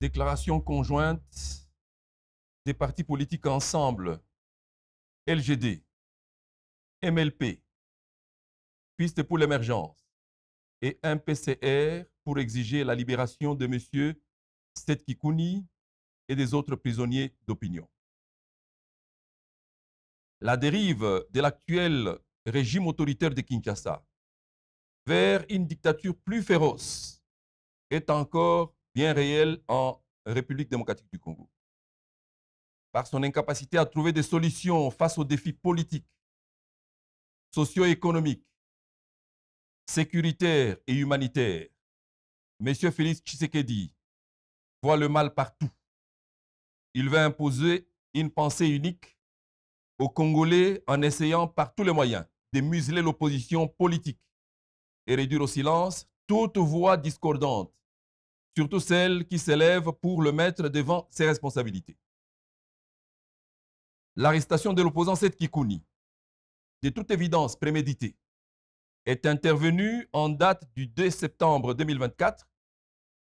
déclaration conjointe des partis politiques ensemble, LGD, MLP, Piste pour l'émergence et MPCR pour exiger la libération de M. Seth Kikouni et des autres prisonniers d'opinion. La dérive de l'actuel régime autoritaire de Kinshasa vers une dictature plus féroce est encore bien en République démocratique du Congo. Par son incapacité à trouver des solutions face aux défis politiques, socio-économiques, sécuritaires et humanitaires, M. Félix Tshisekedi voit le mal partout. Il veut imposer une pensée unique aux Congolais en essayant par tous les moyens de museler l'opposition politique et réduire au silence toute voix discordante surtout celles qui s'élèvent pour le mettre devant ses responsabilités. L'arrestation de l'opposant Seth Kikouni, de toute évidence préméditée, est intervenue en date du 2 septembre 2024,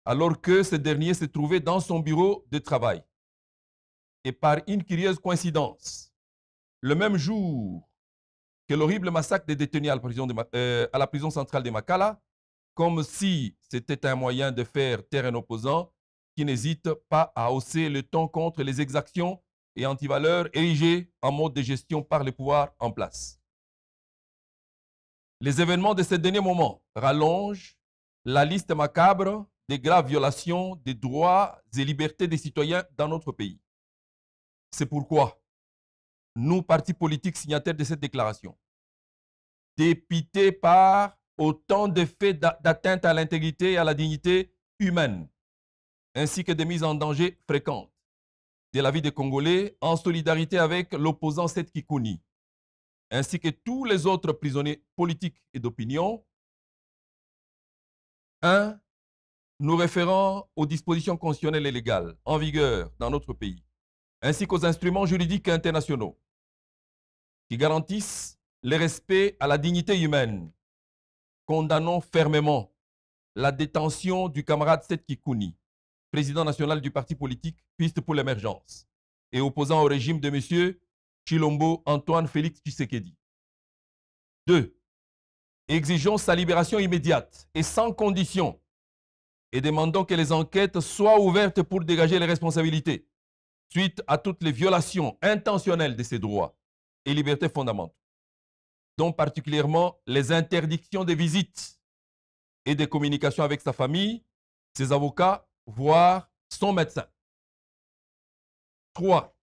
alors que ce dernier se trouvait dans son bureau de travail. Et par une curieuse coïncidence, le même jour que l'horrible massacre des détenus à la prison, euh, à la prison centrale de Makala, comme si c'était un moyen de faire taire un opposant qui n'hésite pas à hausser le ton contre les exactions et antivaleurs érigées en mode de gestion par les pouvoirs en place. Les événements de ces derniers moments rallongent la liste macabre des graves violations des droits et libertés des citoyens dans notre pays. C'est pourquoi nous, partis politiques signataires de cette déclaration, dépités par autant de faits d'atteinte à l'intégrité et à la dignité humaine, ainsi que des mises en danger fréquentes de la vie des Congolais en solidarité avec l'opposant Seth Kikouni, ainsi que tous les autres prisonniers politiques et d'opinion. 1. Nous référons aux dispositions constitutionnelles et légales en vigueur dans notre pays, ainsi qu'aux instruments juridiques internationaux qui garantissent le respect à la dignité humaine condamnons fermement la détention du camarade Seth Kikouni, président national du parti politique Piste pour l'émergence, et opposant au régime de M. Chilombo Antoine Félix Tshisekedi. 2. Exigeons sa libération immédiate et sans condition et demandons que les enquêtes soient ouvertes pour dégager les responsabilités suite à toutes les violations intentionnelles de ses droits et libertés fondamentales dont particulièrement les interdictions de visites et de communications avec sa famille, ses avocats, voire son médecin. 3.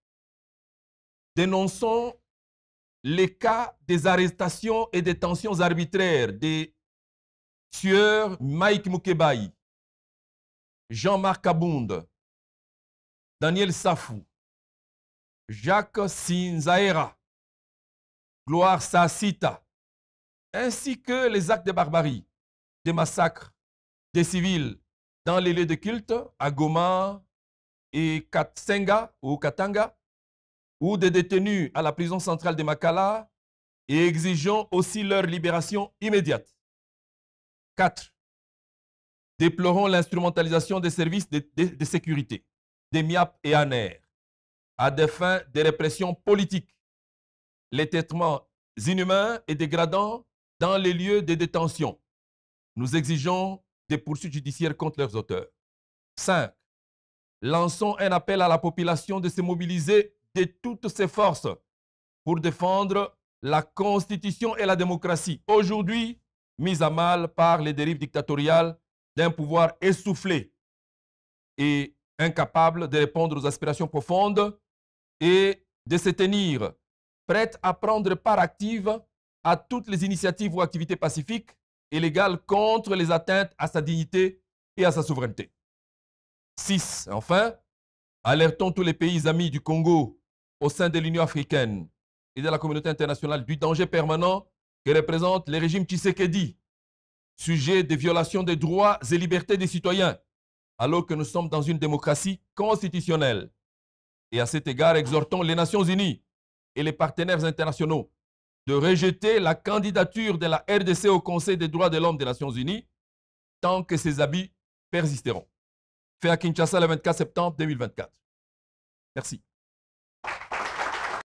Dénonçons les cas des arrestations et détentions arbitraires des tueurs Mike Mukebai, Jean-Marc Abunde, Daniel Safou, Jacques Sinzaera, Gloire Sassita, ainsi que les actes de barbarie, des massacres des civils dans les lieux de culte à Goma et Katsenga ou Katanga, ou des détenus à la prison centrale de Makala, et exigeons aussi leur libération immédiate. 4. Déplorons l'instrumentalisation des services de, de sécurité, des MIAP et ANER, à des fins de répression politique les traitements inhumains et dégradants dans les lieux de détention. Nous exigeons des poursuites judiciaires contre leurs auteurs. 5. Lançons un appel à la population de se mobiliser de toutes ses forces pour défendre la Constitution et la démocratie, aujourd'hui mise à mal par les dérives dictatoriales d'un pouvoir essoufflé et incapable de répondre aux aspirations profondes et de se tenir prête à prendre part active à toutes les initiatives ou activités pacifiques et légales contre les atteintes à sa dignité et à sa souveraineté. 6. Enfin, alertons tous les pays amis du Congo au sein de l'Union africaine et de la communauté internationale du danger permanent que représente le régime Tshisekedi, sujet des violations des droits et libertés des citoyens, alors que nous sommes dans une démocratie constitutionnelle. Et à cet égard, exhortons les Nations Unies et les partenaires internationaux de rejeter la candidature de la RDC au Conseil des droits de l'homme des Nations Unies tant que ces abus persisteront. fait à Kinshasa le 24 septembre 2024. Merci.